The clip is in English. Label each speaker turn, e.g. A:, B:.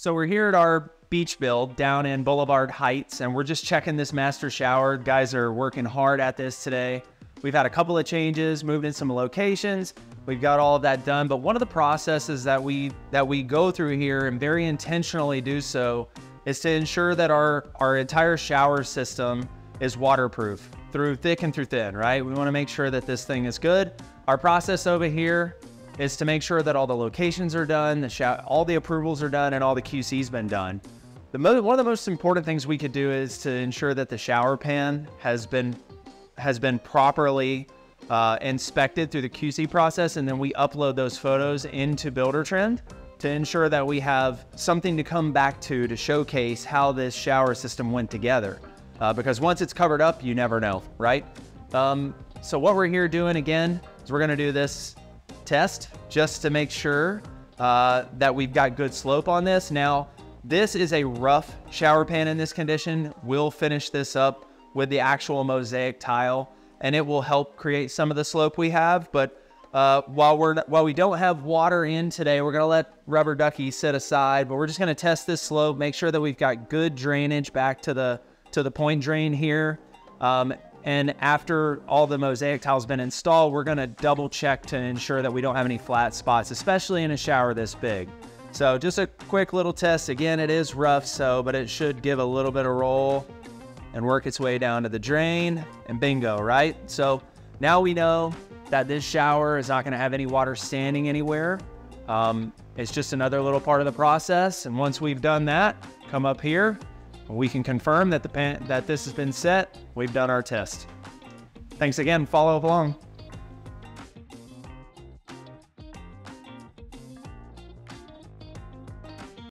A: So we're here at our beach build down in Boulevard Heights, and we're just checking this master shower. Guys are working hard at this today. We've had a couple of changes, moved in some locations. We've got all of that done, but one of the processes that we that we go through here and very intentionally do so is to ensure that our our entire shower system is waterproof through thick and through thin, right? We want to make sure that this thing is good. Our process over here is to make sure that all the locations are done, the all the approvals are done, and all the QC's been done. The one of the most important things we could do is to ensure that the shower pan has been has been properly uh, inspected through the QC process, and then we upload those photos into Buildertrend to ensure that we have something to come back to to showcase how this shower system went together. Uh, because once it's covered up, you never know, right? Um, so what we're here doing again is we're gonna do this test just to make sure uh, that we've got good slope on this. Now, this is a rough shower pan in this condition. We'll finish this up with the actual mosaic tile and it will help create some of the slope we have. But uh, while we're while we don't have water in today, we're gonna let rubber ducky sit aside. But we're just gonna test this slope, make sure that we've got good drainage back to the to the point drain here. Um, and after all the mosaic tiles been installed, we're gonna double check to ensure that we don't have any flat spots, especially in a shower this big. So just a quick little test. Again, it is rough, so, but it should give a little bit of roll and work its way down to the drain and bingo, right? So now we know that this shower is not gonna have any water standing anywhere. Um, it's just another little part of the process. And once we've done that, come up here we can confirm that the that this has been set. We've done our test. Thanks again. Follow up along.